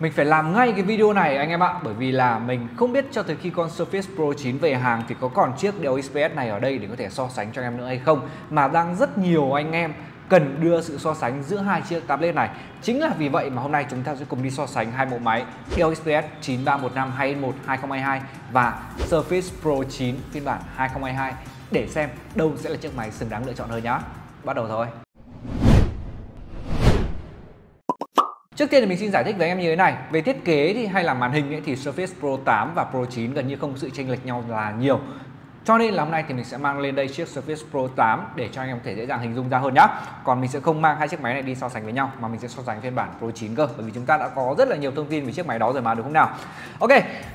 Mình phải làm ngay cái video này, anh em ạ. Bởi vì là mình không biết cho tới khi con Surface Pro 9 về hàng Thì có còn chiếc Dell XPS này ở đây để có thể so sánh cho anh em nữa hay không. Mà đang rất nhiều anh em cần đưa sự so sánh giữa hai chiếc tablet này. Chính là vì vậy mà hôm nay chúng ta sẽ cùng đi so sánh hai mẫu máy Dell XPS 9315 2 2022 và Surface Pro 9 phiên bản 2022 Để xem đâu sẽ là chiếc máy xứng đáng lựa chọn hơn nhá. Bắt đầu thôi. Trước tiên thì mình xin giải thích với em như thế này Về thiết kế thì hay là màn hình ấy, thì Surface Pro 8 và Pro 9 gần như không sự chênh lệch nhau là nhiều cho nên là hôm nay thì mình sẽ mang lên đây chiếc Surface Pro 8 để cho anh em có thể dễ dàng hình dung ra hơn nhá. Còn mình sẽ không mang hai chiếc máy này đi so sánh với nhau mà mình sẽ so sánh phiên bản Pro 9 cơ bởi vì chúng ta đã có rất là nhiều thông tin về chiếc máy đó rồi mà đúng không nào. Ok,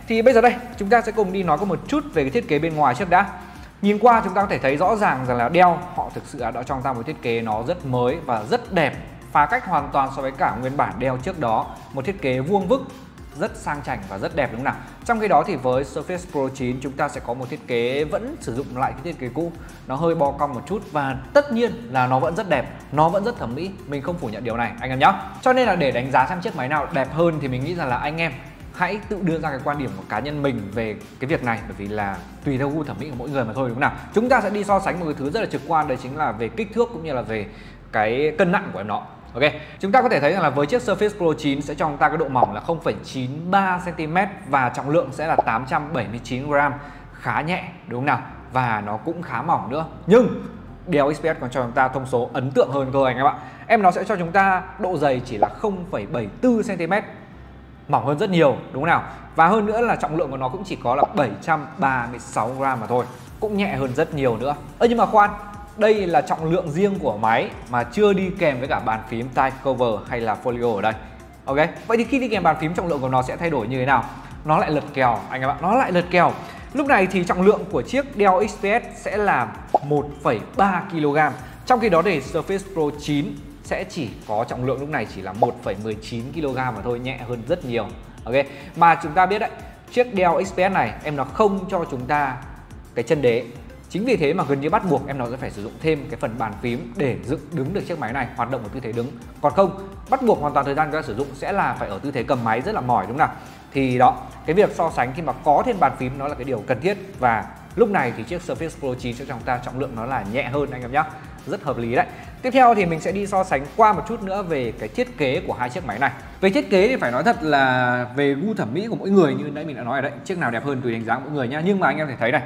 thì bây giờ đây chúng ta sẽ cùng đi nói có một chút về cái thiết kế bên ngoài trước đã. Nhìn qua chúng ta có thể thấy rõ ràng rằng là Dell họ thực sự đã cho ta một thiết kế nó rất mới và rất đẹp phá cách hoàn toàn so với cả nguyên bản đeo trước đó. Một thiết kế vuông vức, rất sang chảnh và rất đẹp, đúng không nào? Trong khi đó thì với Surface Pro 9 chúng ta sẽ có một thiết kế vẫn sử dụng lại cái thiết kế cũ. Nó hơi bo cong một chút và tất nhiên là nó vẫn rất đẹp, nó vẫn rất thẩm mỹ. Mình không phủ nhận điều này, anh em nhé cho nên là để đánh giá xem chiếc máy nào đẹp hơn thì mình nghĩ rằng là anh em hãy tự đưa ra cái quan điểm của cá nhân mình về cái việc này, bởi vì là tùy theo gu thẩm mỹ của mỗi người mà thôi, đúng không nào? Chúng ta sẽ đi so sánh một cái thứ rất là trực quan, đấy chính là về kích thước cũng như là về cái cân nặng của em nó. Ok, chúng ta có thể thấy rằng là với chiếc Surface Pro 9 sẽ cho chúng ta cái độ mỏng là 0,93 cm và trọng lượng sẽ là 879 g, khá nhẹ đúng không nào? Và nó cũng khá mỏng nữa. Nhưng Dell XPS còn cho chúng ta thông số ấn tượng hơn cơ anh em ạ. Em nó sẽ cho chúng ta độ dày chỉ là 0,74 cm. Mỏng hơn rất nhiều đúng không nào? Và hơn nữa là trọng lượng của nó cũng chỉ có là 736 g mà thôi. Cũng nhẹ hơn rất nhiều nữa. Ơ nhưng mà khoan, đây là trọng lượng riêng của máy mà chưa đi kèm với cả bàn phím type cover hay là folio ở đây. Ok vậy thì khi đi kèm bàn phím trọng lượng của nó sẽ thay đổi như thế nào? Nó lại lật kèo anh em ạ nó lại lật kèo. Lúc này thì trọng lượng của chiếc Dell XPS sẽ là 1,3 kg. Trong khi đó để Surface Pro 9 sẽ chỉ có trọng lượng lúc này chỉ là 1,19 kg mà thôi nhẹ hơn rất nhiều. Ok mà chúng ta biết đấy chiếc Dell XPS này em nó không cho chúng ta cái chân đế. Chính vì thế mà gần như bắt buộc em nó sẽ phải sử dụng thêm cái phần bàn phím để dựng đứng được chiếc máy này hoạt động ở tư thế đứng. Còn không, bắt buộc hoàn toàn thời gian chúng ta sử dụng sẽ là phải ở tư thế cầm máy rất là mỏi đúng không nào? Thì đó, cái việc so sánh khi mà có thêm bàn phím nó là cái điều cần thiết. Và lúc này thì chiếc Surface Pro 9 sẽ cho chúng ta trọng lượng nó là nhẹ hơn anh em nhé rất hợp lý đấy. Tiếp theo thì mình sẽ đi so sánh qua một chút nữa về cái thiết kế của hai chiếc máy này. Về thiết kế thì phải nói thật là về gu thẩm mỹ của mỗi người như nãy mình đã nói ở đấy Chiếc nào đẹp hơn tùy đánh giá của mỗi người nhá. Nhưng mà anh em thể thấy này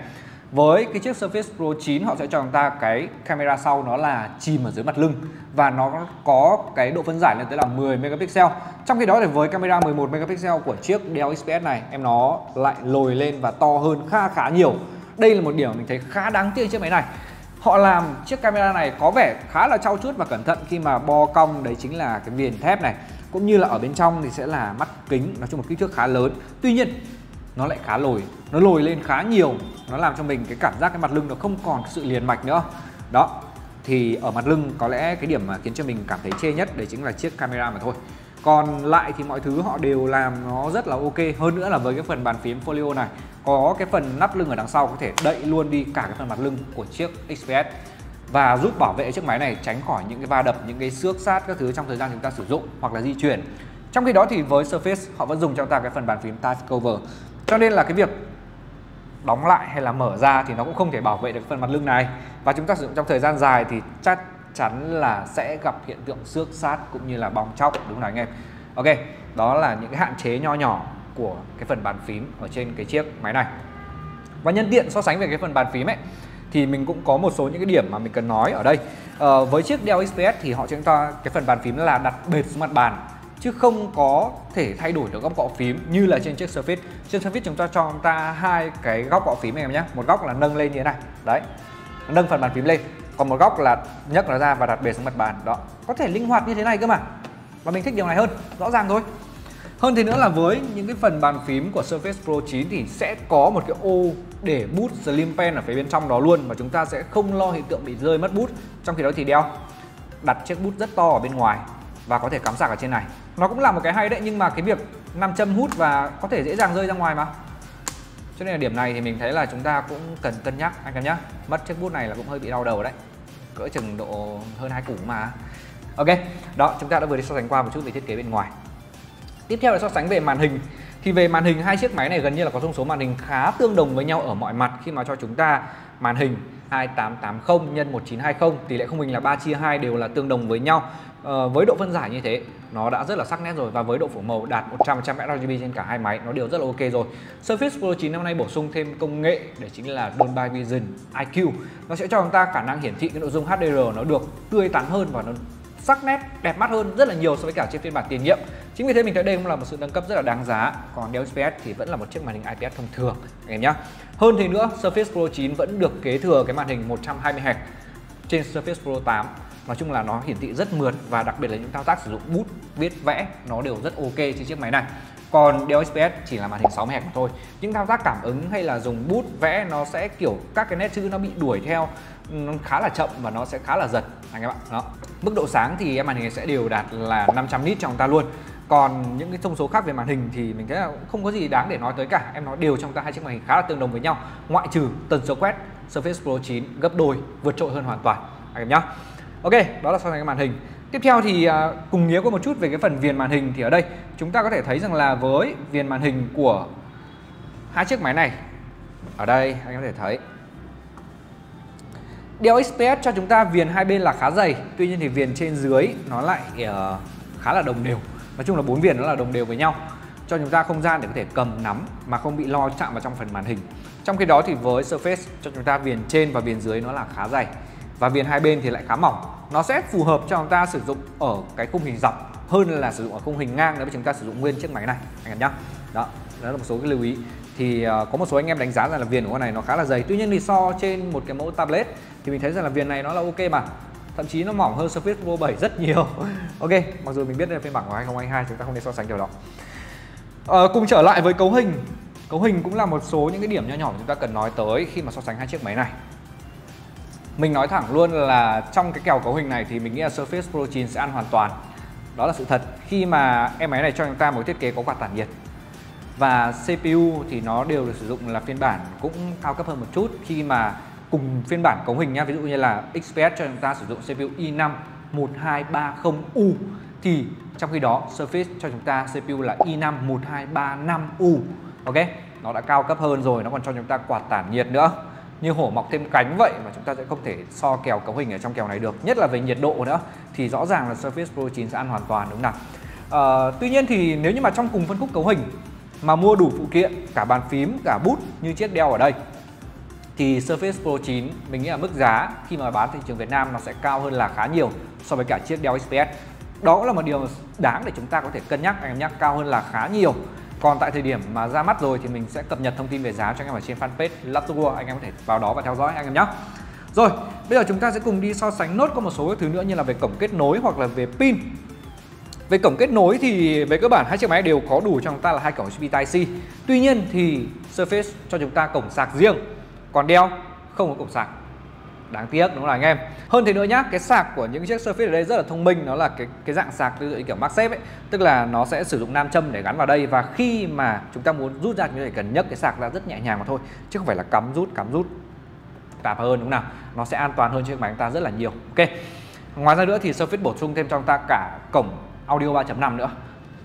với cái chiếc Surface Pro 9 họ sẽ cho chúng ta cái camera sau nó là chìm ở dưới mặt lưng và nó có cái độ phân giải lên tới là 10 megapixel. Trong khi đó thì với camera 11 megapixel của chiếc Dell XPS này, em nó lại lồi lên và to hơn khá khá nhiều. Đây là một điểm mình thấy khá đáng tiếc chiếc máy này. Họ làm chiếc camera này có vẻ khá là trau chuốt và cẩn thận khi mà bo cong, đấy chính là cái viền thép này cũng như là ở bên trong thì sẽ là mắt kính, nói chung một kích thước khá lớn. Tuy nhiên nó lại khá lồi. Nó lồi lên khá nhiều. Nó làm cho mình cái cảm giác cái mặt lưng nó không còn sự liền mạch nữa. Đó, thì ở mặt lưng có lẽ cái điểm mà khiến cho mình cảm thấy chê nhất đấy chính là chiếc camera mà thôi. Còn lại thì mọi thứ họ đều làm nó rất là ok. Hơn nữa là với cái phần bàn phím folio này, có cái phần nắp lưng ở đằng sau có thể đậy luôn đi cả cái phần mặt lưng của chiếc XPS và giúp bảo vệ chiếc máy này tránh khỏi những cái va đập, những cái xước sát các thứ trong thời gian chúng ta sử dụng hoặc là di chuyển. Trong khi đó thì với Surface, họ vẫn dùng cho ta cái phần bàn phím type cover cho nên là cái việc đóng lại hay là mở ra thì nó cũng không thể bảo vệ được phần mặt lưng này. Và chúng ta sử dụng trong thời gian dài thì chắc chắn là sẽ gặp hiện tượng xước sát cũng như là bong chóc đúng không nào anh em? Ok đó là những cái hạn chế nho nhỏ của cái phần bàn phím ở trên cái chiếc máy này. Và nhân tiện so sánh về cái phần bàn phím ấy thì mình cũng có một số những cái điểm mà mình cần nói ở đây. À, với chiếc Dell XPS thì họ cho chúng ta cái phần bàn phím là đặt bệt xuống mặt bàn chứ không có thể thay đổi được góc gõ phím như là trên chiếc Surface. Trên Surface chúng ta cho chúng ta hai cái góc gõ phím em nhé. Một góc là nâng lên như thế này. Đấy. Nâng phần bàn phím lên. Còn một góc là nhấc nó ra và đặt bề xuống mặt bàn. Đó. Có thể linh hoạt như thế này cơ mà. Và mình thích điều này hơn, rõ ràng thôi. Hơn thế nữa là với những cái phần bàn phím của Surface Pro 9 thì sẽ có một cái ô để bút Slim Pen ở phía bên trong đó luôn mà chúng ta sẽ không lo hiện tượng bị rơi mất bút. Trong khi đó thì đeo đặt chiếc bút rất to ở bên ngoài và có thể cắm sạc ở trên này. Nó cũng là một cái hay đấy, nhưng mà cái việc nam châm hút và có thể dễ dàng rơi ra ngoài mà. Cho nên là điểm này thì mình thấy là chúng ta cũng cần cân nhắc, anh em nhé mất chiếc bút này là cũng hơi bị đau đầu đấy. Cỡ chừng độ hơn hai củ mà. Ok, đó, chúng ta đã vừa đi so sánh qua một chút về thiết kế bên ngoài. Tiếp theo là so sánh về màn hình. Thì về màn hình, hai chiếc máy này gần như là có thông số màn hình khá tương đồng với nhau ở mọi mặt. Khi mà cho chúng ta màn hình 2880 nhân 1920 tỷ lệ khung hình là 3 chia 2 đều là tương đồng với nhau. Ờ, với độ phân giải như thế, nó đã rất là sắc nét rồi và với độ phủ màu đạt 100% sRGB trên cả hai máy, nó đều rất là ok rồi. Surface Pro 9 năm nay bổ sung thêm công nghệ để chính là Dolby Vision IQ nó sẽ cho chúng ta khả năng hiển thị cái nội dung HDR nó được tươi tắn hơn và nó sắc nét, đẹp mắt hơn rất là nhiều so với cả trên phiên bản tiền nhiệm. Chính vì thế mình thấy đây cũng là một sự nâng cấp rất là đáng giá, còn Dell XPS thì vẫn là một chiếc màn hình IPS thông thường, anh em nhé hơn thế nữa, Surface Pro 9 vẫn được kế thừa cái màn hình 120 Hz trên Surface Pro 8 nói chung là nó hiển thị rất mượt và đặc biệt là những thao tác sử dụng bút, viết, vẽ nó đều rất ok trên chiếc máy này. Còn Dell XPS chỉ là màn hình 60 Hz mà thôi. Những thao tác cảm ứng hay là dùng bút, vẽ nó sẽ kiểu các cái nét chữ nó bị đuổi theo, nó khá là chậm và nó sẽ khá là giật, anh em ạ. Đó. Mức độ sáng thì em màn hình sẽ đều đạt là 500 nit trong ta luôn. Còn những cái thông số khác về màn hình thì mình thấy là không có gì đáng để nói tới cả. Em nói đều trong ta, hai chiếc màn hình khá là tương đồng với nhau. Ngoại trừ tần số quét, Surface Pro 9 gấp đôi, vượt trội hơn hoàn toàn, anh em nhé Ok đó là so sánh cái màn hình. Tiếp theo thì à, cùng nghĩa qua một chút về cái phần viền màn hình thì ở đây chúng ta có thể thấy rằng là với viền màn hình của hai chiếc máy này ở đây anh có thể thấy. Dell XPS cho chúng ta viền hai bên là khá dày tuy nhiên thì viền trên dưới nó lại uh, khá là đồng đều. Nói chung là bốn viền nó là đồng đều với nhau cho chúng ta không gian để có thể cầm nắm mà không bị lo chạm vào trong phần màn hình. Trong khi đó thì với Surface cho chúng ta viền trên và viền dưới nó là khá dày và viền hai bên thì lại khá mỏng. Nó sẽ phù hợp cho chúng ta sử dụng ở cái khung hình dọc hơn là sử dụng ở khung hình ngang nếu mà chúng ta sử dụng nguyên chiếc máy này. Anh em nhá. Đó đó là một số cái lưu ý. Thì uh, có một số anh em đánh giá rằng là viền của con này nó khá là dày. Tuy nhiên thì so trên một cái mẫu tablet thì mình thấy rằng là viền này nó là ok mà. Thậm chí nó mỏng hơn Surface Pro 7 rất nhiều. Ok mặc dù mình biết đây là phiên bản của 2022 chúng ta không nên so sánh điều đó. Uh, cùng trở lại với cấu hình. Cấu hình cũng là một số những cái điểm nho nhỏ mà chúng ta cần nói tới khi mà so sánh hai chiếc máy này mình nói thẳng luôn là trong cái kèo cấu hình này thì mình nghĩ là Surface Pro 9 sẽ ăn hoàn toàn. Đó là sự thật. Khi mà em máy này cho chúng ta một thiết kế có quạt tản nhiệt và CPU thì nó đều được sử dụng là phiên bản cũng cao cấp hơn một chút. Khi mà cùng phiên bản cấu hình nha ví dụ như là XPS cho chúng ta sử dụng CPU i5 1230U thì trong khi đó Surface cho chúng ta CPU là i5 1235U ok? Nó đã cao cấp hơn rồi, nó còn cho chúng ta quạt tản nhiệt nữa như hổ mọc thêm cánh vậy mà chúng ta sẽ không thể so kèo cấu hình ở trong kèo này được nhất là về nhiệt độ nữa thì rõ ràng là Surface Pro 9 sẽ ăn hoàn toàn đúng không nào à, tuy nhiên thì nếu như mà trong cùng phân khúc cấu hình mà mua đủ phụ kiện cả bàn phím cả bút như chiếc đeo ở đây thì Surface Pro 9 mình nghĩ là mức giá khi mà bán thị trường Việt Nam nó sẽ cao hơn là khá nhiều so với cả chiếc Dell XPS. Đó là một điều đáng để chúng ta có thể cân nhắc anh em nhắc cao hơn là khá nhiều. Còn tại thời điểm mà ra mắt rồi thì mình sẽ cập nhật thông tin về giá cho anh em ở trên fanpage Laptop anh em có thể vào đó và theo dõi anh em nhé. Rồi, bây giờ chúng ta sẽ cùng đi so sánh nốt có một số thứ nữa như là về cổng kết nối hoặc là về pin. Về cổng kết nối thì về cơ bản hai chiếc máy đều có đủ cho chúng ta là hai cổng USB Type-C. Tuy nhiên thì Surface cho chúng ta cổng sạc riêng còn đeo không có cổng sạc đáng tiếc, đúng không anh em? Hơn thế nữa nhá, cái sạc của những chiếc Surface ở đây rất là thông minh, nó là cái cái dạng sạc tương tự kiểu MagSafe ấy, tức là nó sẽ sử dụng nam châm để gắn vào đây và khi mà chúng ta muốn rút ra chúng ta chỉ cần nhấc cái sạc ra rất nhẹ nhàng mà thôi, chứ không phải là cắm rút cắm rút. Tạp hơn, đúng không nào? Nó sẽ an toàn hơn chiếc máy chúng ta rất là nhiều. Ok. Ngoài ra nữa thì Surface bổ sung thêm cho chúng ta cả cổng audio 3.5 nữa.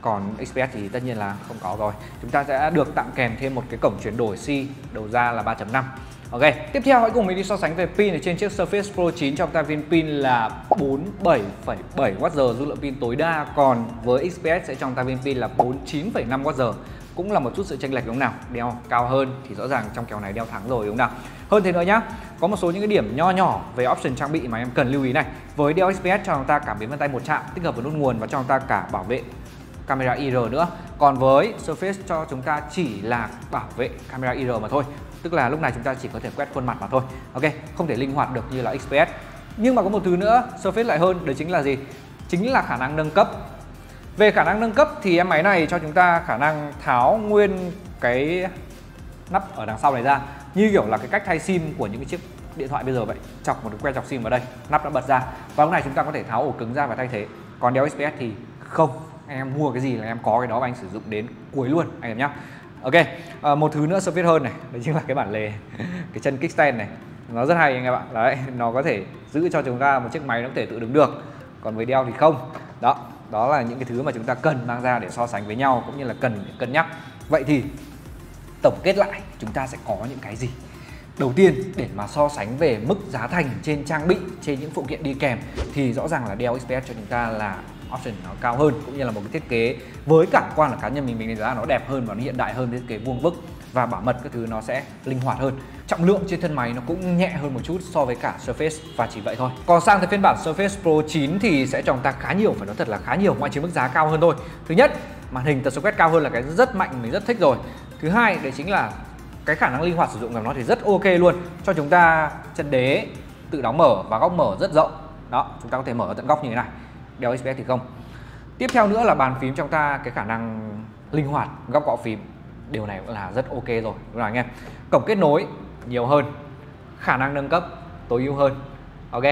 Còn XPS thì tất nhiên là không có rồi. Chúng ta sẽ được tặng kèm thêm một cái cổng chuyển đổi C, đầu ra là 3.5 Ok, tiếp theo hãy cùng mình đi so sánh về pin ở trên chiếc Surface Pro 9 trong ta viên pin là 47,7 Wh dung lượng pin tối đa còn với XPS sẽ trong ta viên pin là 49,5 Wh cũng là một chút sự chênh lệch đúng không nào? Đeo cao hơn thì rõ ràng trong kèo này đeo thắng rồi đúng không nào? Hơn thế nữa nhá có một số những cái điểm nho nhỏ về option trang bị mà em cần lưu ý này. Với đeo XPS cho chúng ta cảm biến vân tay một chạm tích hợp với nút nguồn và cho chúng ta cả bảo vệ camera IR nữa. Còn với Surface cho chúng ta chỉ là bảo vệ camera IR mà thôi tức là lúc này chúng ta chỉ có thể quét khuôn mặt mà thôi. Ok, không thể linh hoạt được như là XPS nhưng mà có một thứ nữa, Surface lại hơn, đấy chính là gì? Chính là khả năng nâng cấp. Về khả năng nâng cấp thì em máy này cho chúng ta khả năng tháo nguyên cái nắp ở đằng sau này ra. Như kiểu là cái cách thay sim của những cái chiếc điện thoại bây giờ vậy. Chọc một cái que chọc sim vào đây, nắp đã bật ra. Và lúc này chúng ta có thể tháo ổ cứng ra và thay thế. Còn đeo XPS thì không. Anh em mua cái gì là em có cái đó và anh sử dụng đến cuối luôn, anh em nhé ok à, một thứ nữa surface hơn này. Đấy chính là cái bản lề cái chân kickstand này. Nó rất hay anh em ạ. Đấy nó có thể giữ cho chúng ta một chiếc máy nó có thể tự đứng được. Còn với đeo thì không. Đó đó là những cái thứ mà chúng ta cần mang ra để so sánh với nhau cũng như là cần để cân nhắc. Vậy thì tổng kết lại chúng ta sẽ có những cái gì? Đầu tiên để mà so sánh về mức giá thành trên trang bị trên những phụ kiện đi kèm thì rõ ràng là Dell XPS cho chúng ta là option nó cao hơn cũng như là một cái thiết kế với cảm quan là cá nhân mình mình đánh giá nó đẹp hơn và nó hiện đại hơn, thiết kế vuông vức và bảo mật các thứ nó sẽ linh hoạt hơn. Trọng lượng trên thân máy nó cũng nhẹ hơn một chút so với cả Surface và chỉ vậy thôi. Còn sang tới phiên bản Surface Pro 9 thì sẽ cho chúng ta khá nhiều, phải nói thật là khá nhiều, ngoại trừ mức giá cao hơn thôi. Thứ nhất, màn hình tần số quét cao hơn là cái rất mạnh, mình rất thích rồi. Thứ hai, đấy chính là cái khả năng linh hoạt sử dụng của nó thì rất ok luôn, cho chúng ta chân đế tự đóng mở và góc mở rất rộng. Đó, chúng ta có thể mở ở tận góc như thế này đeo XPS thì không. Tiếp theo nữa là bàn phím trong ta, cái khả năng linh hoạt, góc gõ phím, điều này cũng là rất ok rồi. Rồi anh em cổng kết nối nhiều hơn, khả năng nâng cấp tối ưu hơn. Ok.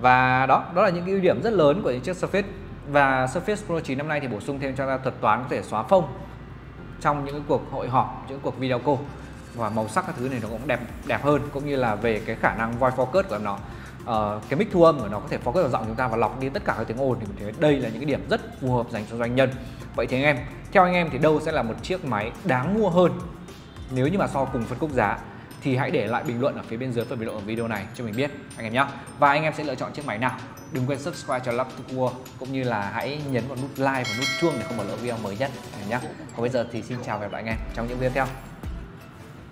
Và đó đó là những ưu điểm rất lớn của những chiếc Surface. Và Surface Pro 9 năm nay thì bổ sung thêm cho ta thuật toán có thể xóa phông trong những cuộc hội họp, những cuộc video call. Và màu sắc các thứ này nó cũng đẹp đẹp hơn, cũng như là về cái khả năng voice focus của nó uh, cái mic thu âm của nó có thể focus vào giọng chúng ta và lọc đi tất cả các tiếng ồn thì mình thấy đây là những cái điểm rất phù hợp dành cho doanh nhân. Vậy thì anh em theo anh em thì đâu sẽ là một chiếc máy đáng mua hơn? Nếu như mà so cùng phân khúc giá thì hãy để lại bình luận ở phía bên dưới phần bình luận ở video này cho mình biết anh em nhé và anh em sẽ lựa chọn chiếc máy nào? Đừng quên subscribe cho Laptop World cũng như là hãy nhấn vào nút like và nút chuông để không bỏ lỡ video mới nhất anh em nhé còn bây giờ thì xin chào và hẹn gặp lại anh em trong những video tiếp theo.